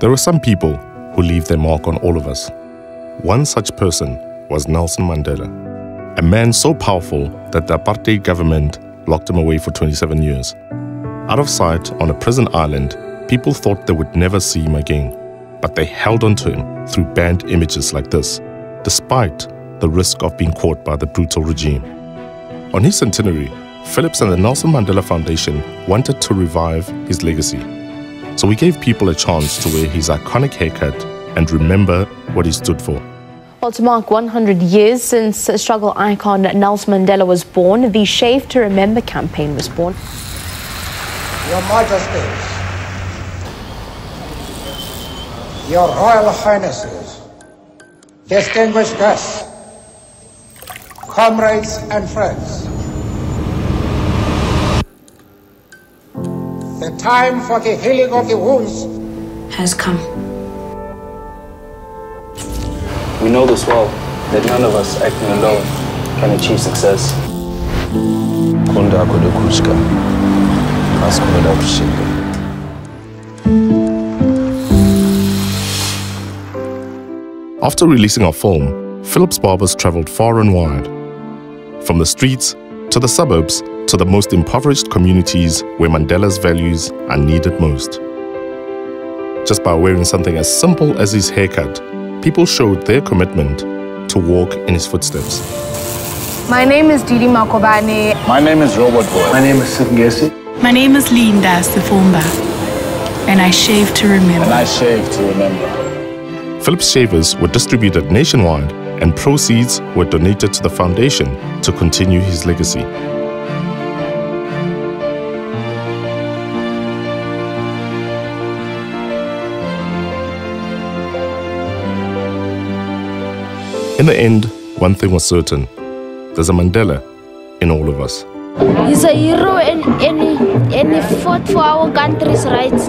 There are some people who leave their mark on all of us. One such person was Nelson Mandela, a man so powerful that the apartheid government locked him away for 27 years. Out of sight on a prison island, people thought they would never see him again, but they held on to him through banned images like this, despite the risk of being caught by the brutal regime. On his centenary, Philips and the Nelson Mandela Foundation wanted to revive his legacy. So we gave people a chance to wear his iconic haircut and remember what he stood for. Well, to mark 100 years since struggle icon Nelson Mandela was born, the Shave to Remember campaign was born. Your Majesties, Your Royal Highnesses, distinguished guests, comrades and friends. The time for the healing of the wounds has come. We know this well, that none of us acting alone can achieve success. Kunda kudukushka. Askumeda kushika. After releasing our film, Philips Barbers traveled far and wide. From the streets to the suburbs to the most impoverished communities where Mandela's values are needed most. Just by wearing something as simple as his haircut, people showed their commitment to walk in his footsteps. My name is Didi Makobane. My name is Robert Boy. My name is Singesi. My name is Linda Sifumba. And I shave to remember. And I shave to remember. Philips shavers were distributed nationwide and proceeds were donated to the foundation to continue his legacy. In the end, one thing was certain there's a Mandela in all of us. He's a hero and, and, and he fought for our country's rights.